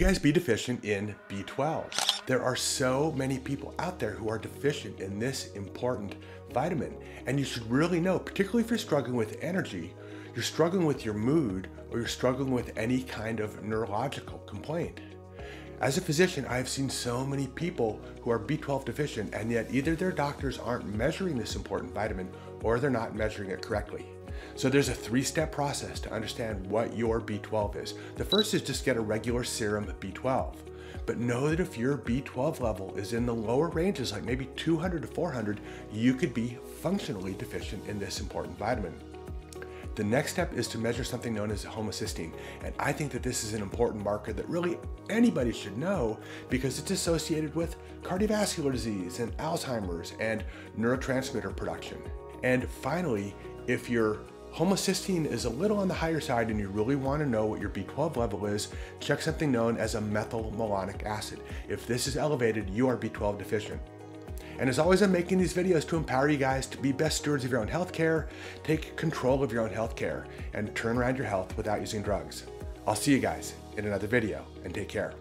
you guys be deficient in B12? There are so many people out there who are deficient in this important vitamin, and you should really know, particularly if you're struggling with energy, you're struggling with your mood, or you're struggling with any kind of neurological complaint. As a physician, I have seen so many people who are B12 deficient, and yet either their doctors aren't measuring this important vitamin or they're not measuring it correctly. So there's a three step process to understand what your B12 is. The first is just get a regular serum B12. But know that if your B12 level is in the lower ranges, like maybe 200 to 400, you could be functionally deficient in this important vitamin. The next step is to measure something known as homocysteine. And I think that this is an important marker that really anybody should know because it's associated with cardiovascular disease and Alzheimer's and neurotransmitter production. And finally, if your homocysteine is a little on the higher side and you really want to know what your B12 level is, check something known as a methylmalonic acid. If this is elevated, you are B12 deficient. And as always, I'm making these videos to empower you guys to be best stewards of your own healthcare, take control of your own healthcare, and turn around your health without using drugs. I'll see you guys in another video, and take care.